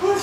Who's